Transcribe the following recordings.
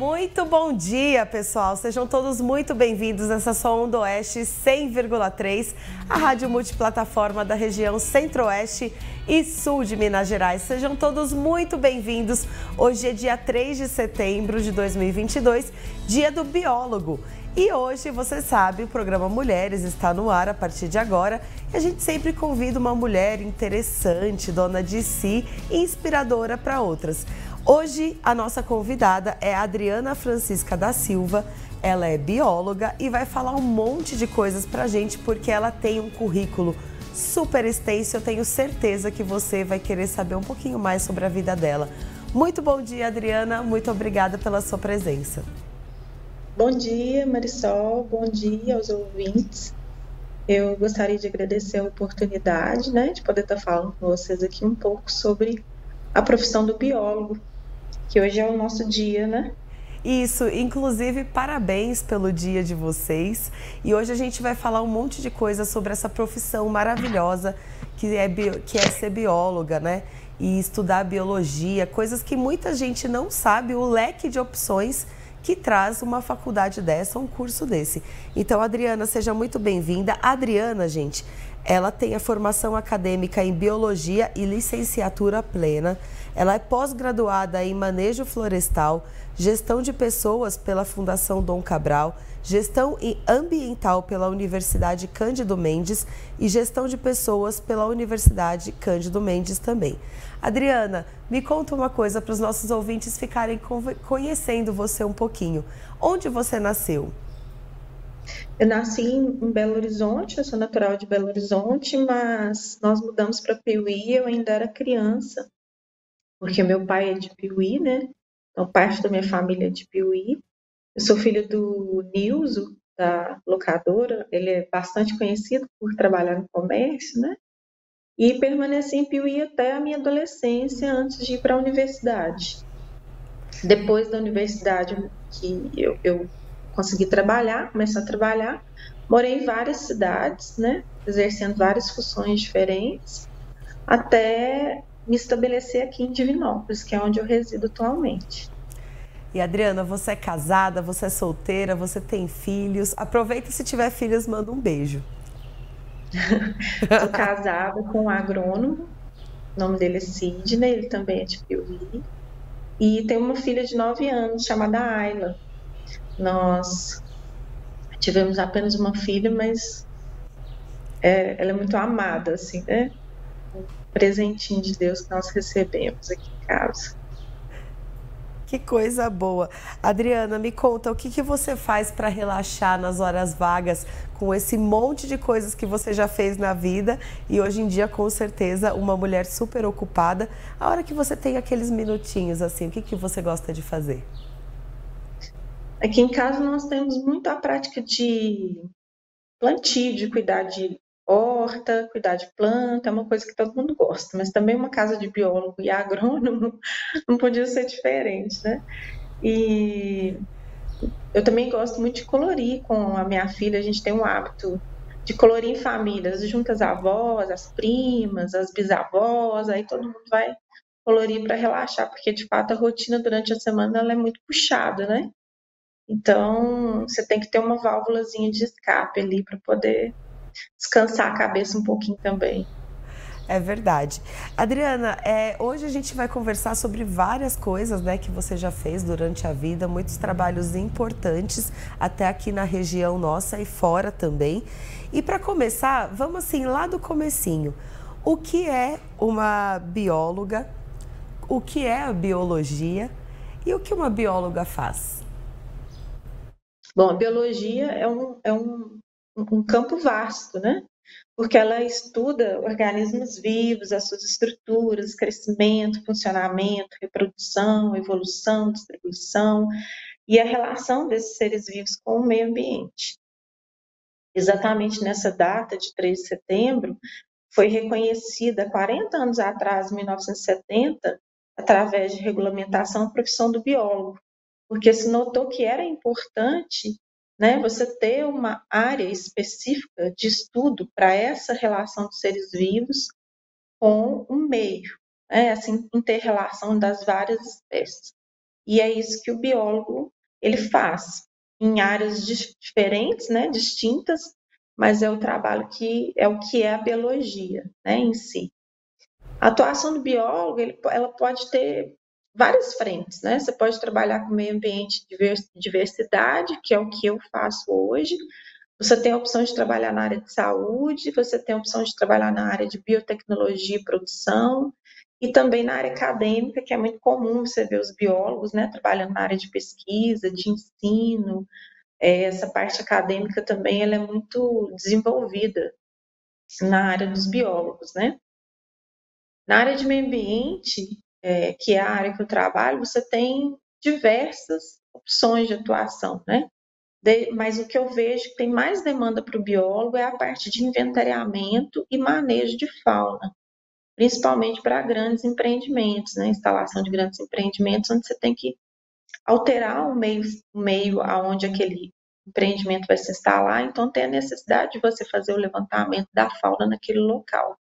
Muito bom dia, pessoal. Sejam todos muito bem-vindos nessa sua Oeste 100,3, a rádio multiplataforma da região Centro-Oeste e Sul de Minas Gerais. Sejam todos muito bem-vindos. Hoje é dia 3 de setembro de 2022, dia do biólogo. E hoje, você sabe, o programa Mulheres está no ar a partir de agora e a gente sempre convida uma mulher interessante, dona de si e inspiradora para outras. Hoje, a nossa convidada é Adriana Francisca da Silva. Ela é bióloga e vai falar um monte de coisas para a gente porque ela tem um currículo super extenso. Eu tenho certeza que você vai querer saber um pouquinho mais sobre a vida dela. Muito bom dia, Adriana. Muito obrigada pela sua presença. Bom dia, Marisol. Bom dia aos ouvintes. Eu gostaria de agradecer a oportunidade, né, de poder estar falando com vocês aqui um pouco sobre a profissão do biólogo, que hoje é o nosso dia, né? Isso, inclusive parabéns pelo dia de vocês. E hoje a gente vai falar um monte de coisa sobre essa profissão maravilhosa que é, bio, que é ser bióloga, né? E estudar biologia, coisas que muita gente não sabe, o leque de opções que traz uma faculdade dessa, um curso desse. Então, Adriana, seja muito bem-vinda. Adriana, gente, ela tem a formação acadêmica em biologia e licenciatura plena. Ela é pós-graduada em manejo florestal, gestão de pessoas pela Fundação Dom Cabral, gestão ambiental pela Universidade Cândido Mendes e gestão de pessoas pela Universidade Cândido Mendes também. Adriana, me conta uma coisa para os nossos ouvintes ficarem conhecendo você um pouquinho. Onde você nasceu? Eu nasci em Belo Horizonte, eu sou natural de Belo Horizonte, mas nós mudamos para Piuí, eu ainda era criança, porque meu pai é de Piuí, né? Então parte da minha família é de Piuí. Eu sou filho do Nilzo, da locadora, ele é bastante conhecido por trabalhar no comércio, né? E permaneci em Piuí até a minha adolescência, antes de ir para a universidade. Depois da universidade, que eu, eu consegui trabalhar, começar a trabalhar, morei em várias cidades, né? Exercendo várias funções diferentes, até me estabelecer aqui em Divinópolis, que é onde eu resido atualmente. E Adriana, você é casada, você é solteira, você tem filhos. Aproveita se tiver filhos, manda um beijo. Estou casada com um agrônomo, o nome dele é Sidney, ele também é de Piuí. E tem uma filha de 9 anos chamada Ayla. Nós tivemos apenas uma filha, mas é, ela é muito amada, assim, né? Presentinho de Deus que nós recebemos aqui em casa. Que coisa boa. Adriana, me conta, o que, que você faz para relaxar nas horas vagas com esse monte de coisas que você já fez na vida e hoje em dia, com certeza, uma mulher super ocupada. A hora que você tem aqueles minutinhos, assim, o que, que você gosta de fazer? Aqui em casa nós temos muito a prática de plantio, de cuidar de horta, cuidar de planta, é uma coisa que todo mundo gosta, mas também uma casa de biólogo e agrônomo não podia ser diferente, né? E eu também gosto muito de colorir com a minha filha, a gente tem um hábito de colorir em famílias, junto as avós, as primas, as bisavós, aí todo mundo vai colorir para relaxar, porque de fato a rotina durante a semana ela é muito puxada, né? Então, você tem que ter uma válvulazinha de escape ali para poder descansar a cabeça um pouquinho também. É verdade. Adriana, é, hoje a gente vai conversar sobre várias coisas né, que você já fez durante a vida, muitos trabalhos importantes, até aqui na região nossa e fora também. E para começar, vamos assim, lá do comecinho. O que é uma bióloga? O que é a biologia? E o que uma bióloga faz? Bom, a biologia é um, é um um campo vasto, né? Porque ela estuda organismos vivos, as suas estruturas, crescimento, funcionamento, reprodução, evolução, distribuição e a relação desses seres vivos com o meio ambiente. Exatamente nessa data de 3 de setembro, foi reconhecida 40 anos atrás, em 1970, através de regulamentação, a profissão do biólogo, porque se notou que era importante né, você ter uma área específica de estudo para essa relação de seres vivos com o meio, né, essa interrelação das várias espécies. E é isso que o biólogo ele faz em áreas diferentes, né, distintas, mas é o trabalho que é o que é a biologia, né, em si. A atuação do biólogo, ele, ela pode ter várias frentes, né? Você pode trabalhar com meio ambiente diversidade, que é o que eu faço hoje. Você tem a opção de trabalhar na área de saúde, você tem a opção de trabalhar na área de biotecnologia e produção, e também na área acadêmica, que é muito comum você ver os biólogos, né, trabalhando na área de pesquisa, de ensino. É, essa parte acadêmica também ela é muito desenvolvida na área dos biólogos, né? Na área de meio ambiente, é, que é a área que eu trabalho, você tem diversas opções de atuação, né? De, mas o que eu vejo que tem mais demanda para o biólogo é a parte de inventariamento e manejo de fauna, principalmente para grandes empreendimentos, né? Instalação de grandes empreendimentos, onde você tem que alterar o meio, o meio aonde aquele empreendimento vai se instalar, então tem a necessidade de você fazer o levantamento da fauna naquele local.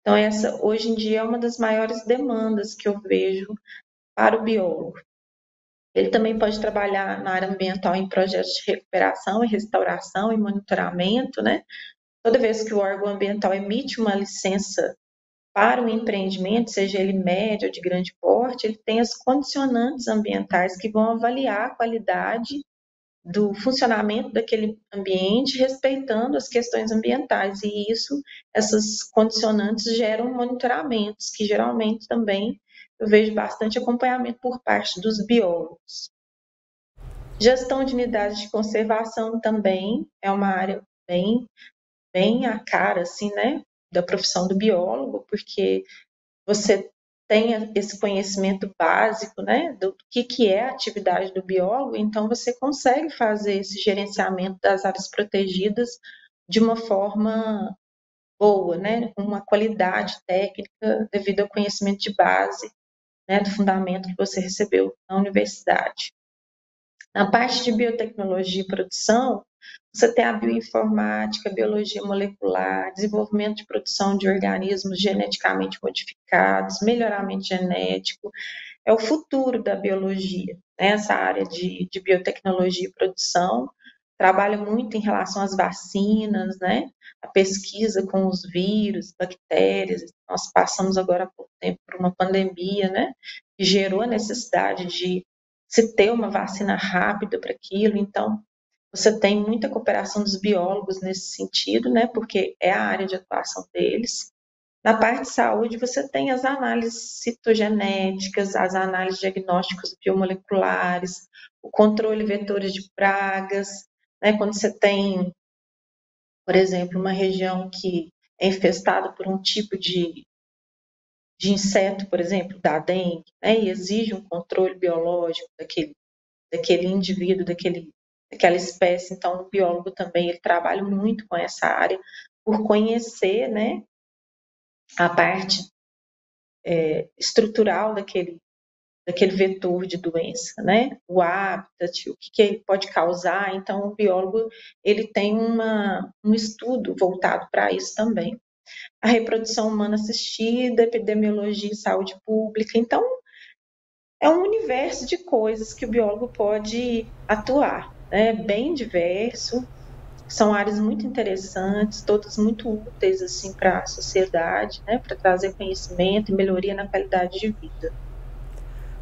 Então, essa hoje em dia é uma das maiores demandas que eu vejo para o biólogo. Ele também pode trabalhar na área ambiental em projetos de recuperação e restauração e monitoramento, né? Toda vez que o órgão ambiental emite uma licença para o empreendimento, seja ele médio ou de grande porte, ele tem as condicionantes ambientais que vão avaliar a qualidade do funcionamento daquele ambiente, respeitando as questões ambientais. E isso, essas condicionantes geram monitoramentos, que geralmente também eu vejo bastante acompanhamento por parte dos biólogos. Gestão de unidades de conservação também é uma área bem, bem a cara, assim, né, da profissão do biólogo, porque você tenha esse conhecimento básico, né, do que, que é a atividade do biólogo, então você consegue fazer esse gerenciamento das áreas protegidas de uma forma boa, né, uma qualidade técnica devido ao conhecimento de base, né, do fundamento que você recebeu na universidade. Na parte de biotecnologia e produção, você tem a bioinformática, biologia molecular, desenvolvimento de produção de organismos geneticamente modificados, melhoramento genético. É o futuro da biologia, né? essa área de, de biotecnologia e produção. Trabalha muito em relação às vacinas, né? a pesquisa com os vírus, bactérias. Nós passamos agora pouco tempo por uma pandemia, né? que gerou a necessidade de se ter uma vacina rápida para aquilo. Então, você tem muita cooperação dos biólogos nesse sentido, né, porque é a área de atuação deles. Na parte de saúde, você tem as análises citogenéticas, as análises diagnósticos biomoleculares, o controle vetores de pragas, né, quando você tem, por exemplo, uma região que é infestada por um tipo de, de inseto, por exemplo, da dengue, né, e exige um controle biológico daquele, daquele indivíduo, daquele aquela espécie. Então, o biólogo também ele trabalha muito com essa área por conhecer, né, a parte é, estrutural daquele daquele vetor de doença, né? O habitat, o que, que ele pode causar. Então, o biólogo ele tem uma, um estudo voltado para isso também. A reprodução humana assistida, epidemiologia e saúde pública. Então, é um universo de coisas que o biólogo pode atuar né, bem diverso, são áreas muito interessantes, todas muito úteis assim para a sociedade, né, para trazer conhecimento e melhoria na qualidade de vida.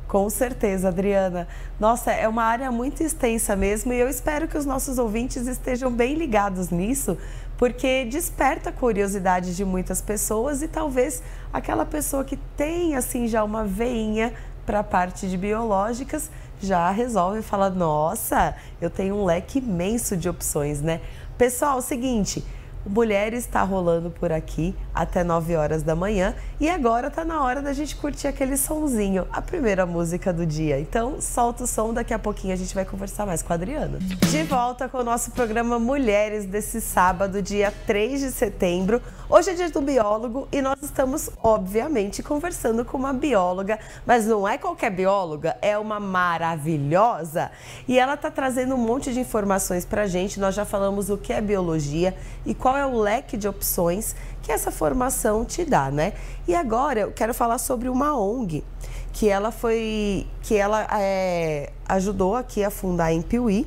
Com certeza, Adriana. Nossa, é uma área muito extensa mesmo e eu espero que os nossos ouvintes estejam bem ligados nisso, porque desperta a curiosidade de muitas pessoas e talvez aquela pessoa que tem assim já uma veinha para a parte de biológicas já resolve falar: nossa, eu tenho um leque imenso de opções, né? Pessoal, é o seguinte. Mulher está rolando por aqui até 9 horas da manhã e agora tá na hora da gente curtir aquele sonzinho, a primeira música do dia. Então, solta o som, daqui a pouquinho a gente vai conversar mais com a Adriana. De volta com o nosso programa Mulheres desse sábado, dia 3 de setembro. Hoje é dia do biólogo e nós estamos, obviamente, conversando com uma bióloga, mas não é qualquer bióloga, é uma maravilhosa. E ela está trazendo um monte de informações para a gente. Nós já falamos o que é biologia e qual é o leque de opções que essa formação te dá, né? E agora eu quero falar sobre uma ONG que ela foi, que ela é, ajudou aqui a fundar em Piuí,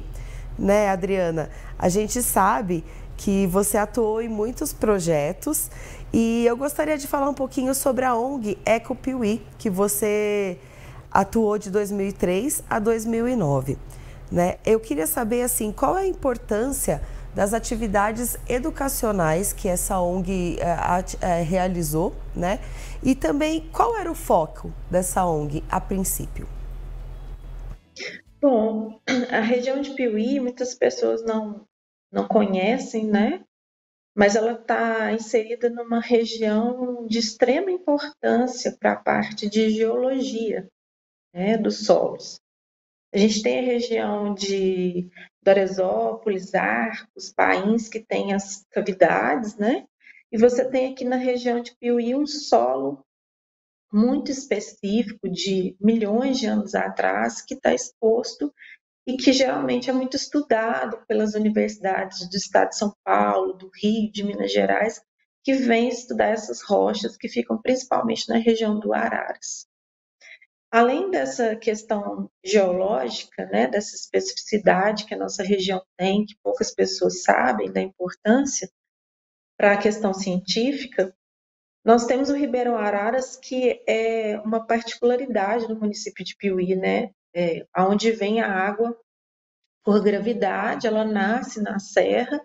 né, Adriana? A gente sabe que você atuou em muitos projetos e eu gostaria de falar um pouquinho sobre a ONG Eco Piuí, que você atuou de 2003 a 2009. Né? Eu queria saber assim, qual é a importância das atividades educacionais que essa ONG é, é, realizou, né? E também qual era o foco dessa ONG a princípio? Bom, a região de Piuí muitas pessoas não não conhecem, né? Mas ela está inserida numa região de extrema importância para a parte de geologia né, dos solos. A gente tem a região de Doresópolis, Arcos, Pains, que tem as cavidades, né? E você tem aqui na região de Piuí um solo muito específico de milhões de anos atrás que está exposto e que geralmente é muito estudado pelas universidades do estado de São Paulo, do Rio, de Minas Gerais, que vêm estudar essas rochas que ficam principalmente na região do Araras. Além dessa questão geológica, né, dessa especificidade que a nossa região tem, que poucas pessoas sabem da importância para a questão científica, nós temos o Ribeirão Araras, que é uma particularidade do município de Piuí, né, é, onde vem a água por gravidade, ela nasce na serra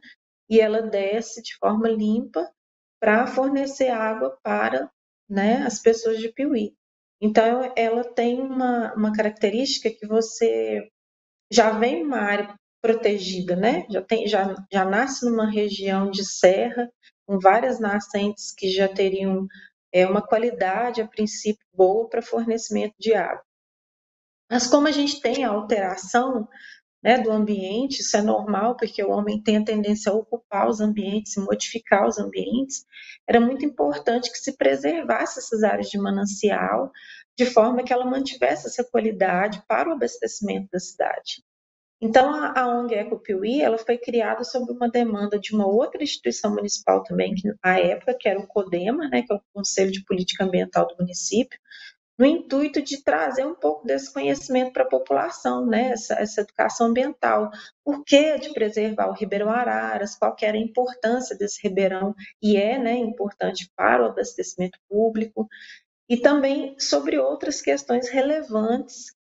e ela desce de forma limpa para fornecer água para né, as pessoas de Piuí. Então, ela tem uma, uma característica que você já vem uma área protegida, né? Já, tem, já, já nasce numa região de serra, com várias nascentes que já teriam é, uma qualidade, a princípio, boa para fornecimento de água. Mas como a gente tem a alteração né, do ambiente, isso é normal, porque o homem tem a tendência a ocupar os ambientes, modificar os ambientes, era muito importante que se preservasse essas áreas de manancial, de forma que ela mantivesse essa qualidade para o abastecimento da cidade. Então, a, a ONG Ecopiuí, ela foi criada sob uma demanda de uma outra instituição municipal também, que, à época, que era o CODEMA, né, que é o Conselho de Política Ambiental do município, no intuito de trazer um pouco desse conhecimento para a população, né? essa, essa, educação ambiental. Por que de preservar o Ribeirão Araras? Qual era a importância desse ribeirão? E é né, importante para o abastecimento público. E também sobre outras questões relevantes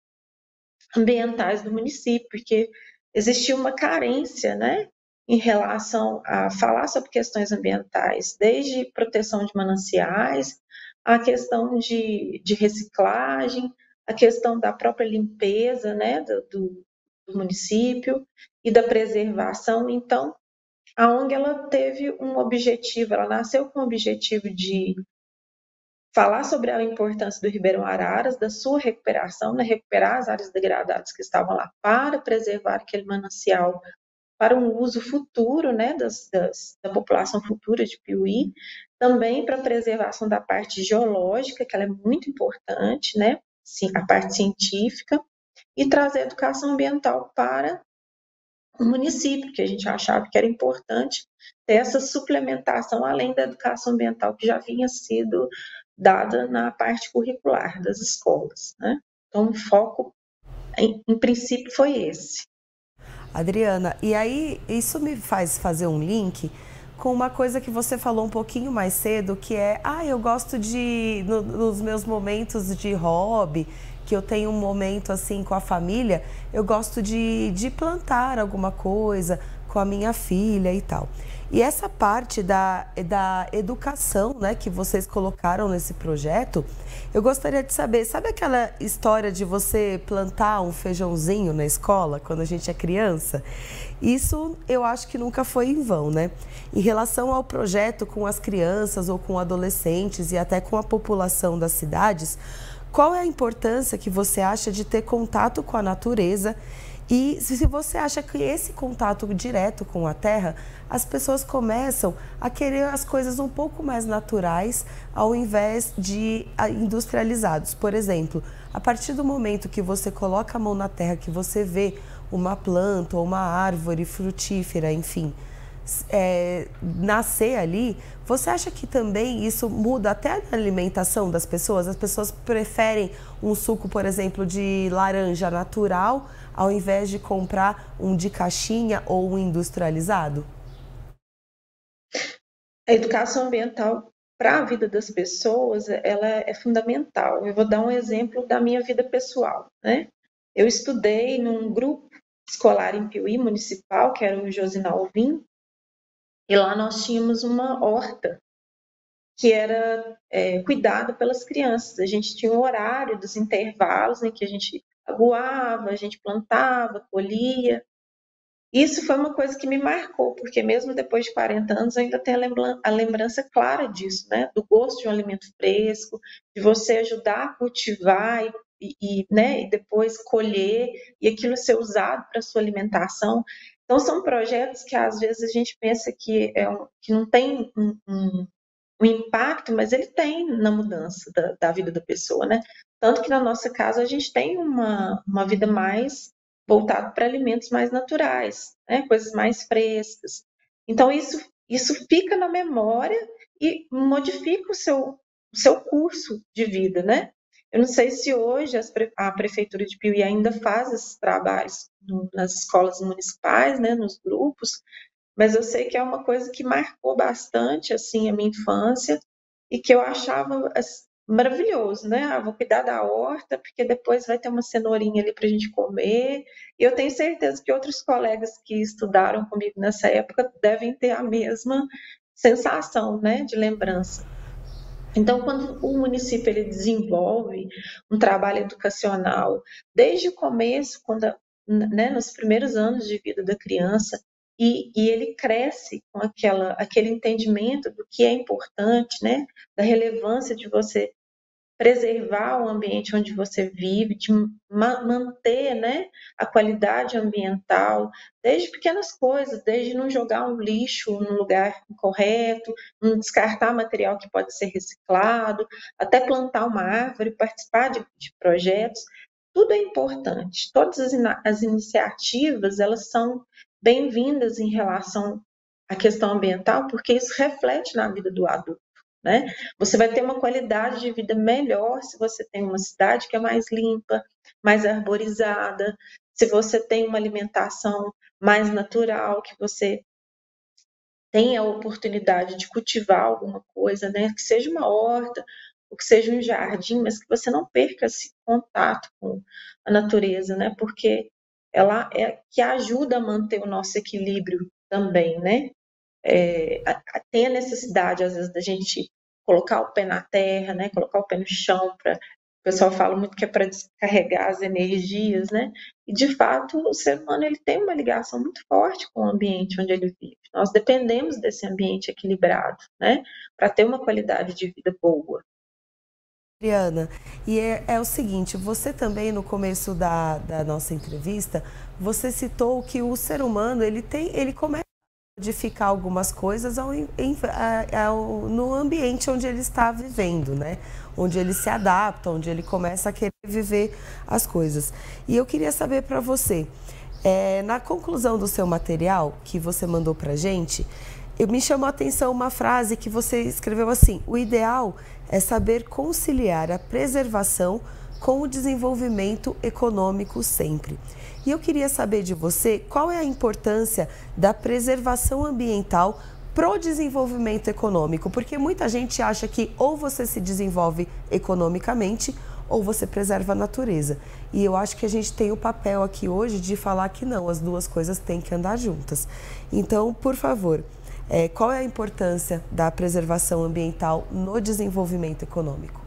ambientais do município, porque existia uma carência né, em relação a falar sobre questões ambientais, desde proteção de mananciais, a questão de, de reciclagem, a questão da própria limpeza né, do, do, município e da preservação. Então, a ONG ela teve um objetivo, ela nasceu com o objetivo de falar sobre a importância do Ribeirão Araras, da sua recuperação, né, recuperar as áreas degradadas que estavam lá para preservar aquele manancial para um uso futuro né, das, das, da população futura de Piuí, também para a preservação da parte geológica, que ela é muito importante, né, a parte científica, e trazer educação ambiental para o município, que a gente achava que era importante ter essa suplementação além da educação ambiental que já vinha sido dada na parte curricular das escolas. Né? Então, o foco, em, em princípio, foi esse. Adriana, e aí isso me faz fazer um link com uma coisa que você falou um pouquinho mais cedo, que é, ah, eu gosto de, no, nos meus momentos de hobby, que eu tenho um momento assim com a família, eu gosto de, de plantar alguma coisa com a minha filha e tal. E essa parte da, da educação né, que vocês colocaram nesse projeto, eu gostaria de saber, sabe aquela história de você plantar um feijãozinho na escola quando a gente é criança? Isso eu acho que nunca foi em vão, né? Em relação ao projeto com as crianças ou com adolescentes e até com a população das cidades, qual é a importância que você acha de ter contato com a natureza e se você acha que esse contato direto com a terra, as pessoas começam a querer as coisas um pouco mais naturais ao invés de industrializados. Por exemplo, a partir do momento que você coloca a mão na terra, que você vê uma planta ou uma árvore frutífera, enfim, é, nascer ali, você acha que também isso muda até na alimentação das pessoas? As pessoas preferem um suco, por exemplo, de laranja natural, ao invés de comprar um de caixinha ou um industrializado? A educação ambiental para a vida das pessoas, ela é fundamental. Eu vou dar um exemplo da minha vida pessoal, né? Eu estudei num grupo escolar em Piuí, municipal, que era o Josinal Alvim, e lá nós tínhamos uma horta que era é, cuidada pelas crianças. A gente tinha um horário dos intervalos em que a gente aguava, a gente plantava, colhia. Isso foi uma coisa que me marcou, porque mesmo depois de 40 anos ainda tenho a lembrança clara disso, né? Do gosto de um alimento fresco, de você ajudar a cultivar e, e, né, e depois colher e aquilo ser usado para sua alimentação. Então, são projetos que às vezes a gente pensa que, é um, que não tem um, um, um, impacto, mas ele tem na mudança da, da, vida da pessoa, né? Tanto que na nossa casa a gente tem uma, uma vida mais voltada para alimentos mais naturais, né? coisas mais frescas. Então, isso, isso fica na memória e modifica o seu, o seu curso de vida, né? Eu não sei se hoje a Prefeitura de Piuí ainda faz esses trabalhos nas escolas municipais, né, nos grupos, mas eu sei que é uma coisa que marcou bastante assim a minha infância e que eu achava maravilhoso, né? Ah, vou cuidar da horta, porque depois vai ter uma cenourinha ali para a gente comer. E eu tenho certeza que outros colegas que estudaram comigo nessa época devem ter a mesma sensação, né, de lembrança. Então, quando o município ele desenvolve um trabalho educacional desde o começo, quando, né, nos primeiros anos de vida da criança, e, e, ele cresce com aquela, aquele entendimento do que é importante, né, da relevância de você preservar o ambiente onde você vive, de ma manter né, a qualidade ambiental, desde pequenas coisas, desde não jogar um lixo no lugar incorreto, não descartar material que pode ser reciclado, até plantar uma árvore, participar de, de projetos, tudo é importante. Todas as, as iniciativas, elas são bem-vindas em relação à questão ambiental, porque isso reflete na vida do adulto. Né? Você vai ter uma qualidade de vida melhor se você tem uma cidade que é mais limpa, mais arborizada, se você tem uma alimentação mais natural, que você tenha a oportunidade de cultivar alguma coisa, né? Que seja uma horta, ou que seja um jardim, mas que você não perca esse contato com a natureza, né? Porque ela é que ajuda a manter o nosso equilíbrio também, né? É, tem a necessidade, às vezes, da gente colocar o pé na terra, né? Colocar o pé no chão para o pessoal fala muito que é para descarregar as energias, né? E de fato, o ser humano ele tem uma ligação muito forte com o ambiente onde ele vive. Nós dependemos desse ambiente equilibrado, né? Para ter uma qualidade de vida boa. Adriana, e é, é, o seguinte, você também no começo da, da nossa entrevista, você citou que o ser humano ele tem, ele começa modificar algumas coisas ao, em, ao, no ambiente onde ele está vivendo, né? Onde ele se adapta, onde ele começa a querer viver as coisas. E eu queria saber para você, é, na conclusão do seu material que você mandou para gente, eu, me chamou a atenção uma frase que você escreveu assim: o ideal é saber conciliar a preservação com o desenvolvimento econômico sempre. E eu queria saber de você qual é a importância da preservação ambiental para o desenvolvimento econômico, porque muita gente acha que ou você se desenvolve economicamente ou você preserva a natureza. E eu acho que a gente tem o papel aqui hoje de falar que não, as duas coisas têm que andar juntas. Então, por favor, é, qual é a importância da preservação ambiental no desenvolvimento econômico?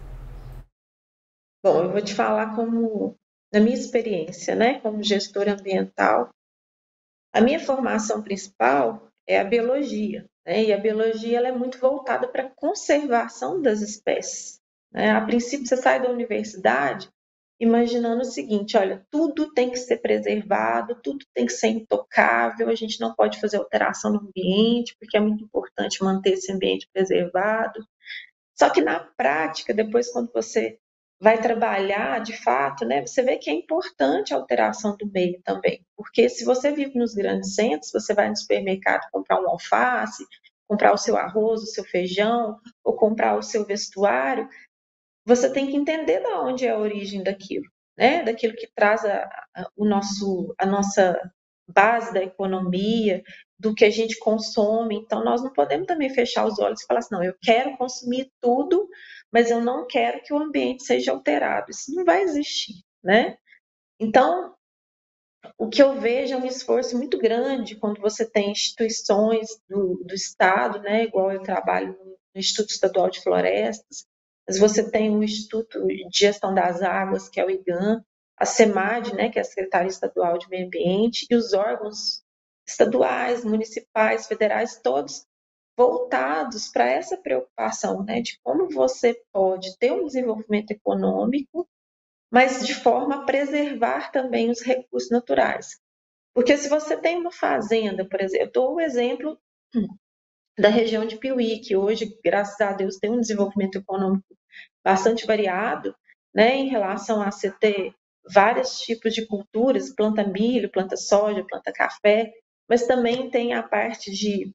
Bom, eu vou te falar como na minha experiência, né, como gestora ambiental, a minha formação principal é a biologia, né, e a biologia ela é muito voltada para a conservação das espécies. Né? A princípio, você sai da universidade imaginando o seguinte: olha, tudo tem que ser preservado, tudo tem que ser intocável, a gente não pode fazer alteração no ambiente, porque é muito importante manter esse ambiente preservado. Só que na prática, depois, quando você vai trabalhar de fato, né? Você vê que é importante a alteração do meio também, porque se você vive nos grandes centros, você vai no supermercado comprar um alface, comprar o seu arroz, o seu feijão, ou comprar o seu vestuário, você tem que entender de onde é a origem daquilo, né? Daquilo que traz a, a, o nosso, a nossa base da economia, do que a gente consome. Então, nós não podemos também fechar os olhos e falar assim, não, eu quero consumir tudo, mas eu não quero que o ambiente seja alterado. Isso não vai existir, né? Então, o que eu vejo é um esforço muito grande quando você tem instituições do, do Estado, né, igual eu trabalho no Instituto Estadual de Florestas, mas você tem o Instituto de Gestão das Águas, que é o IGAM, a SEMAD, né, que é a Secretaria Estadual de Meio Ambiente, e os órgãos estaduais, municipais, federais, todos voltados para essa preocupação, né, de como você pode ter um desenvolvimento econômico mas de forma a preservar também os recursos naturais. Porque se você tem uma fazenda, por exemplo, eu dou o exemplo da região de Piuí, que hoje, graças a Deus, tem um desenvolvimento econômico bastante variado, né, em relação a ter vários tipos de culturas, planta milho, planta soja, planta café, mas também tem a parte de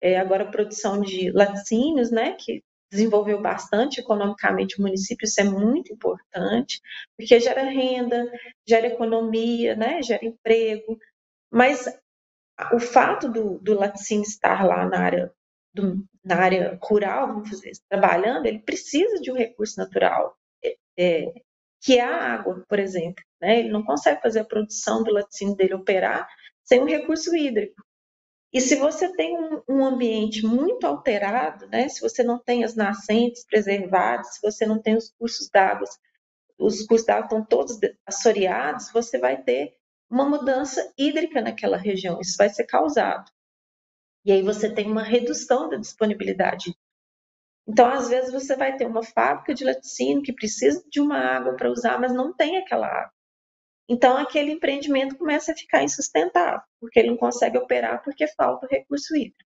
é, agora produção de laticínios, né, que desenvolveu bastante economicamente o município, isso é muito importante, porque gera renda, gera economia, né, gera emprego, mas o fato do, do laticínio estar lá na área, do, na área rural, vamos fazer isso, trabalhando, ele precisa de um recurso natural, é, é, que é a água, por exemplo. Né? Ele não consegue fazer a produção do laticínio dele operar sem um recurso hídrico. E se você tem um, um, ambiente muito alterado, né, se você não tem as nascentes preservadas, se você não tem os cursos d'água, os cursos d'água estão todos assoreados, você vai ter uma mudança hídrica naquela região, isso vai ser causado. E aí você tem uma redução da disponibilidade. Então, às vezes, você vai ter uma fábrica de laticínio que precisa de uma água para usar, mas não tem aquela água. Então, aquele empreendimento começa a ficar insustentável, porque ele não consegue operar porque falta o recurso hídrico.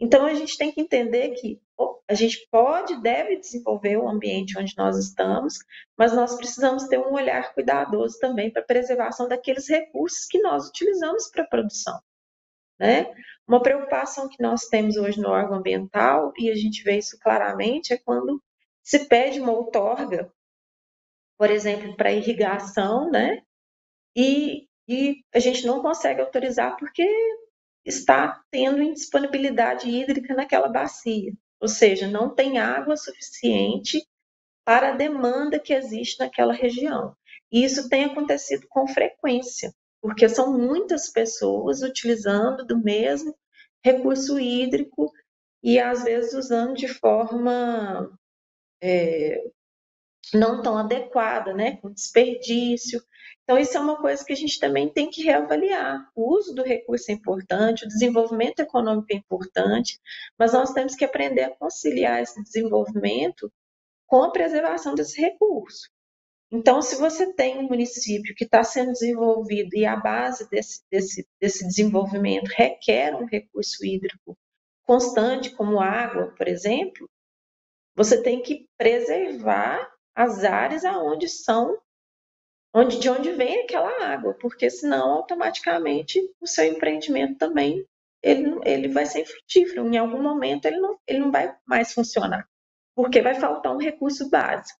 Então, a gente tem que entender que a gente pode, deve desenvolver o ambiente onde nós estamos, mas nós precisamos ter um olhar cuidadoso também para a preservação daqueles recursos que nós utilizamos para a produção. Né? Uma preocupação que nós temos hoje no órgão ambiental, e a gente vê isso claramente, é quando se pede uma outorga por exemplo, para irrigação, né? E, e a gente não consegue autorizar porque está tendo indisponibilidade hídrica naquela bacia, ou seja, não tem água suficiente para a demanda que existe naquela região. E isso tem acontecido com frequência, porque são muitas pessoas utilizando do mesmo recurso hídrico e às vezes usando de forma é, não tão adequada, né, com desperdício. Então, isso é uma coisa que a gente também tem que reavaliar. O uso do recurso é importante, o desenvolvimento econômico é importante, mas nós temos que aprender a conciliar esse desenvolvimento com a preservação desse recurso. Então, se você tem um município que está sendo desenvolvido e a base desse, desse, desse desenvolvimento requer um recurso hídrico constante, como água, por exemplo, você tem que preservar as áreas aonde são onde de onde vem aquela água, porque senão automaticamente o seu empreendimento também ele, ele vai ser frutífero. Em algum momento ele não, ele não vai mais funcionar, porque vai faltar um recurso básico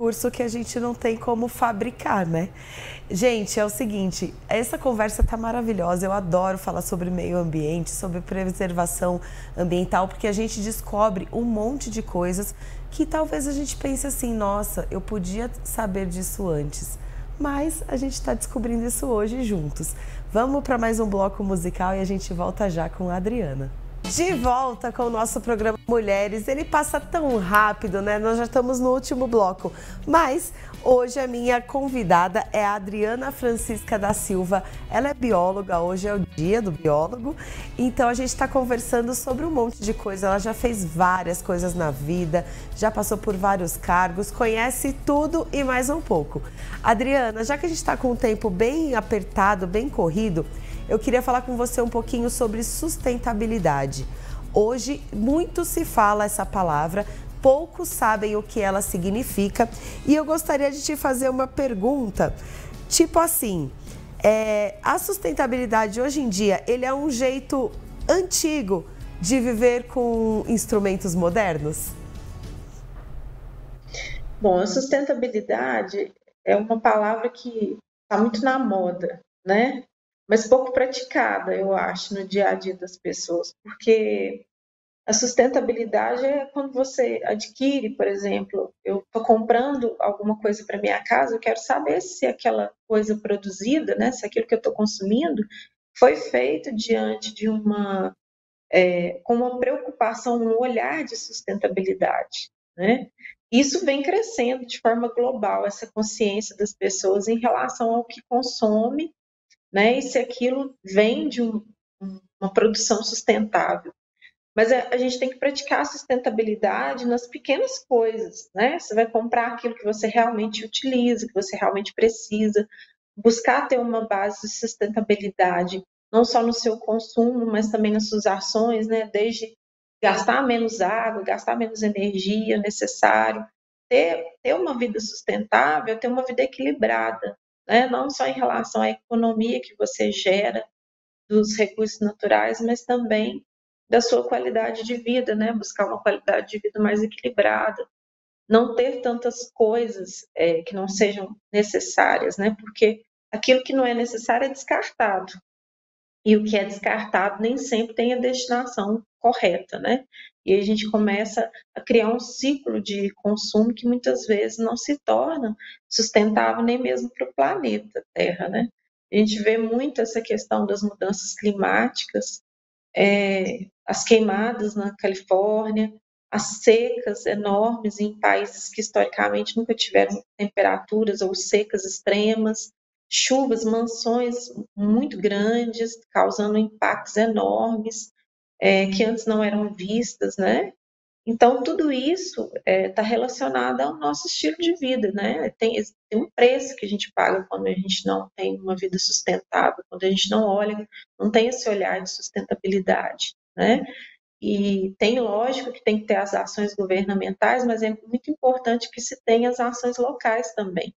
curso que a gente não tem como fabricar, né? Gente, é o seguinte, essa conversa tá maravilhosa. Eu adoro falar sobre meio ambiente, sobre preservação ambiental, porque a gente descobre um monte de coisas que talvez a gente pense assim, nossa, eu podia saber disso antes. Mas a gente está descobrindo isso hoje juntos. Vamos para mais um bloco musical e a gente volta já com a Adriana. De volta com o nosso programa Mulheres. Ele passa tão rápido, né? Nós já estamos no último bloco. Mas hoje a minha convidada é a Adriana Francisca da Silva. Ela é bióloga, hoje é o dia do biólogo. Então a gente está conversando sobre um monte de coisa. Ela já fez várias coisas na vida, já passou por vários cargos, conhece tudo e mais um pouco. Adriana, já que a gente está com o tempo bem apertado, bem corrido, eu queria falar com você um pouquinho sobre sustentabilidade. Hoje, muito se fala essa palavra, poucos sabem o que ela significa. E eu gostaria de te fazer uma pergunta, tipo assim, é, a sustentabilidade hoje em dia, ele é um jeito antigo de viver com instrumentos modernos? Bom, a sustentabilidade é uma palavra que está muito na moda, né? Mas pouco praticada, eu acho, no dia a dia das pessoas, porque a sustentabilidade é quando você adquire, por exemplo, eu estou comprando alguma coisa para minha casa, eu quero saber se aquela coisa produzida, né, se aquilo que eu estou consumindo foi feito diante de uma é, com uma preocupação, um olhar de sustentabilidade, né? Isso vem crescendo de forma global essa consciência das pessoas em relação ao que consome, né? E se aquilo vem de um, uma produção sustentável. Mas a, gente tem que praticar a sustentabilidade nas pequenas coisas, né? Você vai comprar aquilo que você realmente utiliza, que você realmente precisa, buscar ter uma base de sustentabilidade, não só no seu consumo, mas também nas suas ações, né? Desde gastar menos água, gastar menos energia necessário, ter, ter uma vida sustentável, ter uma vida equilibrada, né? Não só em relação à economia que você gera dos recursos naturais, mas também da sua qualidade de vida, né? Buscar uma qualidade de vida mais equilibrada, não ter tantas coisas é, que não sejam necessárias, né? Porque aquilo que não é necessário é descartado e o que é descartado nem sempre tem a destinação correta, né? E a gente começa a criar um ciclo de consumo que muitas vezes não se torna sustentável nem mesmo para o planeta Terra, né? A gente vê muito essa questão das mudanças climáticas, é, as queimadas na Califórnia, as secas enormes em países que historicamente nunca tiveram temperaturas ou secas extremas, chuvas, mansões muito grandes, causando impactos enormes é, que antes não eram vistas, né? Então, tudo isso está é, tá relacionado ao nosso estilo de vida, né? Tem, tem, um preço que a gente paga quando a gente não tem uma vida sustentável, quando a gente não olha, não tem esse olhar de sustentabilidade, né? E tem, lógico, que tem que ter as ações governamentais, mas é muito importante que se tenha as ações locais também.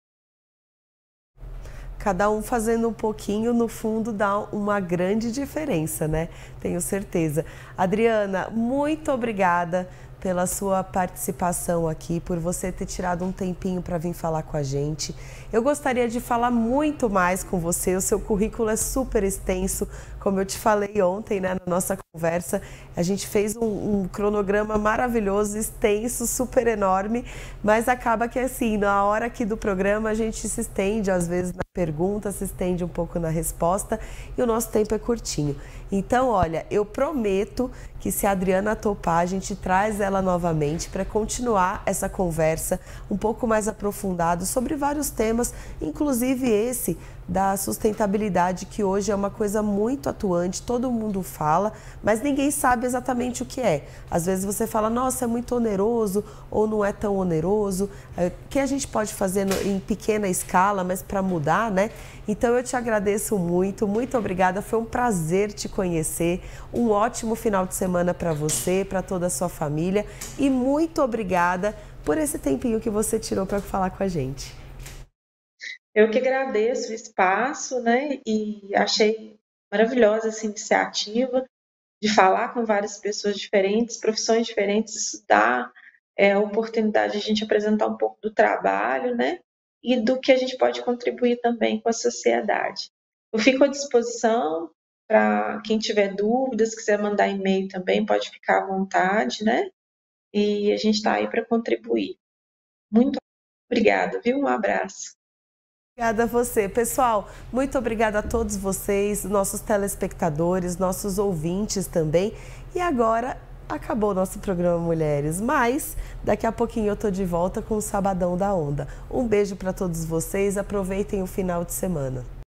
Cada um fazendo um pouquinho, no fundo, dá uma grande diferença, né? Tenho certeza. Adriana, muito obrigada pela sua participação aqui, por você ter tirado um tempinho para vir falar com a gente. Eu gostaria de falar muito mais com você, o seu currículo é super extenso, como eu te falei ontem né, na nossa conversa. A gente fez um, um cronograma maravilhoso, extenso, super enorme, mas acaba que assim, na hora aqui do programa a gente se estende, às vezes, na pergunta, se estende um pouco na resposta e o nosso tempo é curtinho. Então, olha, eu prometo que se a Adriana topar, a gente traz ela novamente para continuar essa conversa um pouco mais aprofundado sobre vários temas, inclusive esse da sustentabilidade, que hoje é uma coisa muito atuante, todo mundo fala, mas ninguém sabe exatamente o que é. Às vezes você fala, nossa, é muito oneroso ou não é tão oneroso. É, o que a gente pode fazer em pequena escala, mas para mudar, né? Então eu te agradeço muito, muito obrigada. Foi um prazer te conhecer. Um ótimo final de semana para você, para toda a sua família e muito obrigada por esse tempinho que você tirou para falar com a gente. Eu que agradeço o espaço, né? E achei maravilhosa essa iniciativa de falar com várias pessoas diferentes, profissões diferentes, isso dá é, a oportunidade de a gente apresentar um pouco do trabalho, né? E do que a gente pode contribuir também com a sociedade. Eu fico à disposição para quem tiver dúvidas, quiser mandar e-mail também, pode ficar à vontade, né? E a gente está aí para contribuir. Muito obrigada, viu? Um abraço. Obrigada a você. Pessoal, muito obrigada a todos vocês, nossos telespectadores, nossos ouvintes também. E agora acabou o nosso programa Mulheres, mas daqui a pouquinho eu tô de volta com o Sabadão da Onda. Um beijo para todos vocês, aproveitem o final de semana.